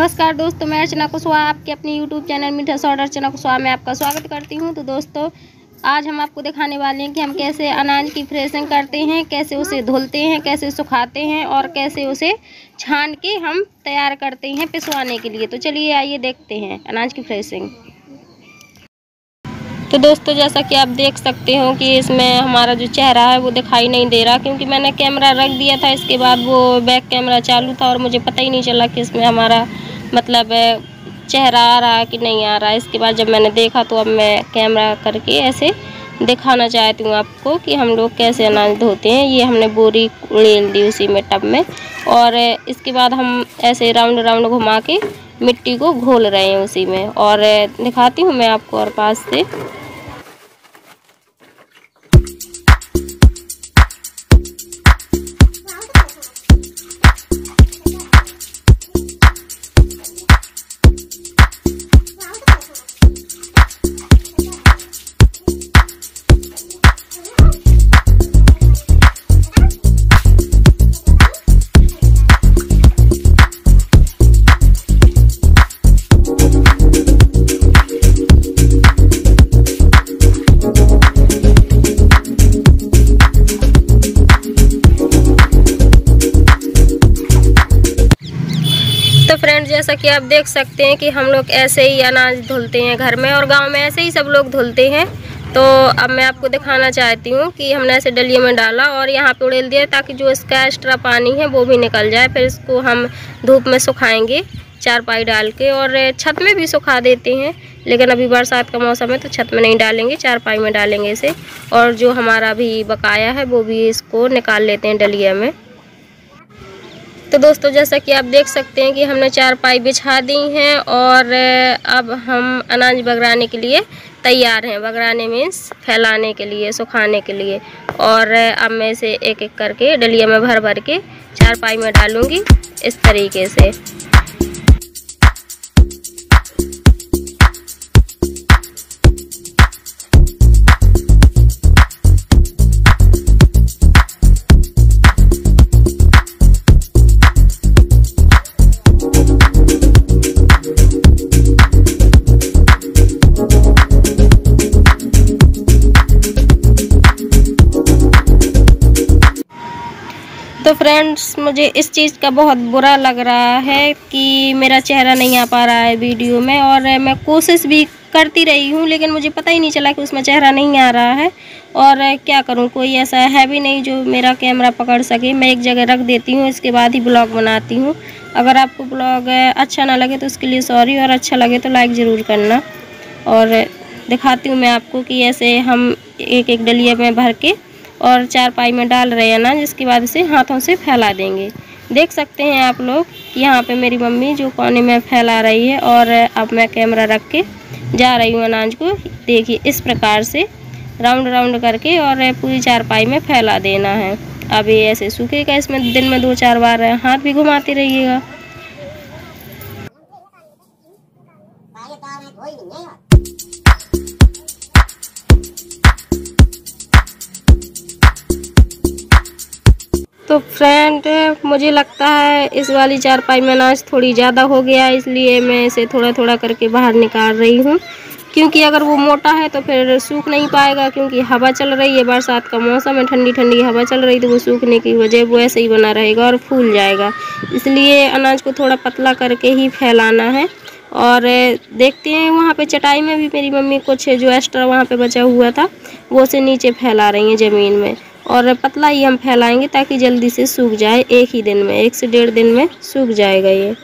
नमस्कार दोस्तों, मैं अर्चना कुशवाहा, आपके अपने यूट्यूब चैनल मीठा सॉर्ट अर्चना कुशवाहा में आपका स्वागत करती हूँ। तो दोस्तों, आज हम आपको दिखाने वाले हैं कि हम कैसे अनाज की फ्रेशिंग करते हैं, कैसे उसे धुलते हैं, कैसे सुखाते हैं और कैसे उसे छान के हम तैयार करते हैं पिसवाने के लिए। तो चलिए आइए देखते हैं अनाज की फ्रेशिंग तो दोस्तों, जैसा कि आप देख सकते हो कि इसमें हमारा जो चेहरा है वो दिखाई नहीं दे रहा, क्योंकि मैंने कैमरा रख दिया था, इसके बाद वो बैक कैमरा चालू था और मुझे पता ही नहीं चला कि इसमें हमारा मतलब चेहरा आ रहा है कि नहीं आ रहा है। इसके बाद जब मैंने देखा तो अब मैं कैमरा करके ऐसे दिखाना चाहती हूँ आपको कि हम लोग कैसे अनाज धोते हैं। ये हमने बोरी उड़ेल दी उसी में टब में और इसके बाद हम ऐसे राउंड राउंड घुमा के मिट्टी को घोल रहे हैं उसी में और दिखाती हूँ मैं आपको और पास से। तो फ्रेंड जैसा कि आप देख सकते हैं कि हम लोग ऐसे ही अनाज धुलते हैं घर में और गाँव में ऐसे ही सब लोग धुलते हैं। तो अब मैं आपको दिखाना चाहती हूँ कि हमने ऐसे डलिए में डाला और यहाँ पे उड़ेल दिया ताकि जो इसका एक्स्ट्रा पानी है वो भी निकल जाए, फिर इसको हम धूप में सुखाएँगे चार पाई डाल के और छत में भी सुखा देते हैं। लेकिन अभी बरसात का मौसम है तो छत में नहीं डालेंगे चार पाई में डालेंगे इसे और जो हमारा भी बकाया है वो भी इसको निकाल लेते हैं डलिया में। तो दोस्तों, जैसा कि आप देख सकते हैं कि हमने चार पाई बिछा दी हैं और अब हम अनाज बगराने के लिए तैयार हैं। बगराने मीन्स फैलाने के लिए, सुखाने के लिए। और अब मैं इसे एक एक करके डलिया में भर भर के चार पाई में डालूँगी इस तरीके से। फ्रेंड्स मुझे इस चीज़ का बहुत बुरा लग रहा है कि मेरा चेहरा नहीं आ पा रहा है वीडियो में और मैं कोशिश भी करती रही हूँ, लेकिन मुझे पता ही नहीं चला कि उसमें चेहरा नहीं आ रहा है। और क्या करूँ, कोई ऐसा है भी नहीं जो मेरा कैमरा पकड़ सके। मैं एक जगह रख देती हूँ, इसके बाद ही ब्लॉग बनाती हूँ। अगर आपको ब्लॉग अच्छा ना लगे तो उसके लिए सॉरी, और अच्छा लगे तो लाइक ज़रूर करना। और दिखाती हूँ मैं आपको कि ऐसे हम एक एक डलिया में भर के और चार पाई में डाल रहे हैं ना, जिसके बाद इसे हाथों से फैला देंगे। देख सकते हैं आप लोग कि यहाँ पे मेरी मम्मी जो कोने में फैला रही है और अब मैं कैमरा रख के जा रही हूँ अनाज को, देखिए इस प्रकार से राउंड राउंड करके और पूरी चार पाई में फैला देना है। अब ये ऐसे सूखेगा, इसमें दिन में दो चार बार हाथ भी घुमाते रहिएगा। तो फ्रेंड मुझे लगता है इस वाली चारपाई में अनाज थोड़ी ज़्यादा हो गया इसलिए मैं इसे थोड़ा थोड़ा करके बाहर निकाल रही हूँ। क्योंकि अगर वो मोटा है तो फिर सूख नहीं पाएगा, क्योंकि हवा चल रही है, बरसात का मौसम है ठंडी ठंडी हवा चल रही तो वो सूखने की वजह वो ऐसे ही बना रहेगा और फूल जाएगा। इसलिए अनाज को थोड़ा पतला करके ही फैलाना है। और देखते हैं, वहाँ पे चटाई में भी मेरी मम्मी कुछ जो एक्स्ट्रा वहाँ पे बचा हुआ था, वो उसे नीचे फैला रही हैं ज़मीन में। और पतला ही हम फैलाएँगे ताकि जल्दी से सूख जाए। एक ही दिन में, एक से डेढ़ दिन में सूख जाएगा ये।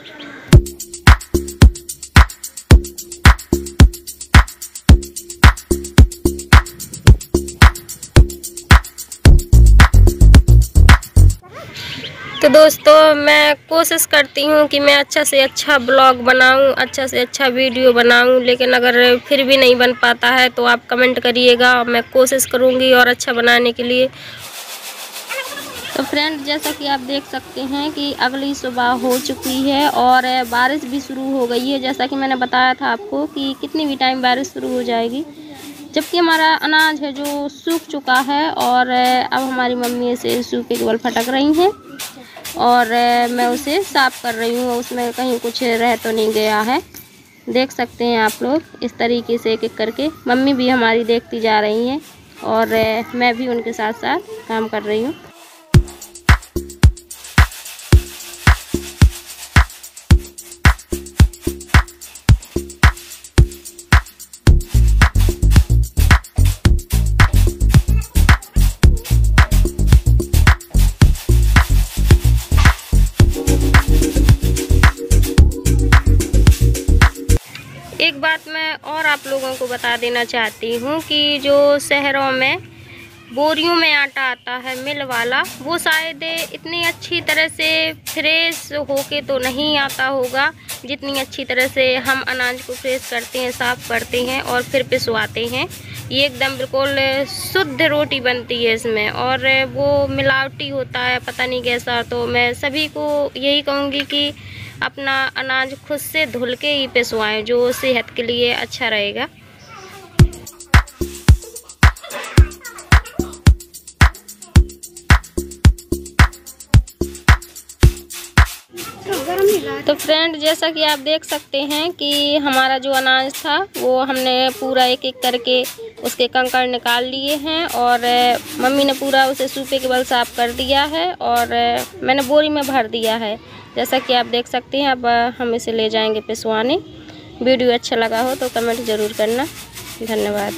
तो दोस्तों, मैं कोशिश करती हूँ कि मैं अच्छा से अच्छा ब्लॉग बनाऊँ अच्छा से अच्छा वीडियो बनाऊँ, लेकिन अगर फिर भी नहीं बन पाता है तो आप कमेंट करिएगा। मैं कोशिश करूँगी और अच्छा बनाने के लिए। तो फ्रेंड, जैसा कि आप देख सकते हैं कि अगली सुबह हो चुकी है और बारिश भी शुरू हो गई है। जैसा कि मैंने बताया था आपको कि कितनी भी टाइम बारिश शुरू हो जाएगी, जबकि हमारा अनाज है जो सूख चुका है और अब हमारी मम्मी इसे सूखे केवल फटक रही हैं। और मैं उसे साफ़ कर रही हूँ, उसमें कहीं कुछ रह तो नहीं गया है। देख सकते हैं आप लोग, इस तरीके से एक एक करके। मम्मी भी हमारी देखती जा रही हैं और मैं भी उनके साथ साथ काम कर रही हूँ। बात मैं और आप लोगों को बता देना चाहती हूँ कि जो शहरों में बोरियों में आटा आता है, मिल वाला, वो शायद इतनी अच्छी तरह से फ्रेश होके तो नहीं आता होगा, जितनी अच्छी तरह से हम अनाज को फ्रेश करते हैं, साफ़ करते हैं और फिर पिसवाते हैं। ये एकदम बिल्कुल शुद्ध रोटी बनती है इसमें और वो मिलावटी होता है, पता नहीं कैसा तो मैं सभी को यही कहूँगी कि अपना अनाज खुद से धुल के ही पिसवाएँ, जो सेहत के लिए अच्छा रहेगा। तो फ्रेंड जैसा कि आप देख सकते हैं कि हमारा जो अनाज था, वो हमने पूरा एक एक करके उसके कंकड़ निकाल लिए हैं और मम्मी ने पूरा उसे सूपे के बल साफ़ कर दिया है और मैंने बोरी में भर दिया है। जैसा कि आप देख सकते हैं, अब हम इसे ले जाएँगे पिसवाने। वीडियो अच्छा लगा हो तो कमेंट ज़रूर करना। धन्यवाद।